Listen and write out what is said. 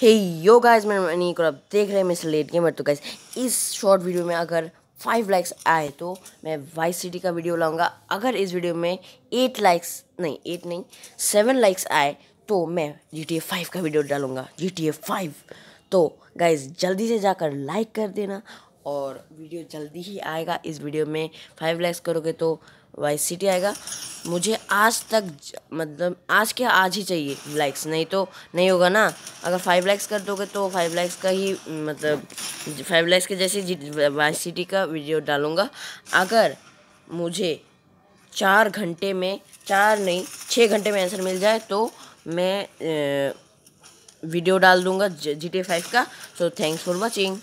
हे yo guys मैं मनीक और आप देख रहे हैं मिस्टर लेट गेमर तो गाइस इस शॉर्ट वीडियो में अगर फाइव लाइक्स आए तो मैं वाइस सिटी का वीडियो लाऊँगा। अगर इस वीडियो में एट लाइक्स नहीं एट नहीं सेवन लाइक्स आए तो मैं जी टी ए फाइव का वीडियो डालूँगा। जी टी ए फाइव तो गाइज़ जल्दी से जाकर लाइक कर देना और वीडियो जल्दी ही आएगा। इस वीडियो में फाइव लाइक्स करोगे तो वाई सिटी आएगा। मुझे आज तक मतलब आज के आज ही चाहिए लाइक्स नहीं तो नहीं होगा ना। अगर फाइव लाइक्स कर दोगे तो फाइव लाइक्स का ही मतलब फाइव लाइक्स के जैसे वाई सिटी का वीडियो डालूँगा। अगर मुझे चार घंटे में चार नहीं छः घंटे में आंसर मिल जाए तो मैं ए, वीडियो डाल दूँगा जी टी फाइव का। So thanks for watching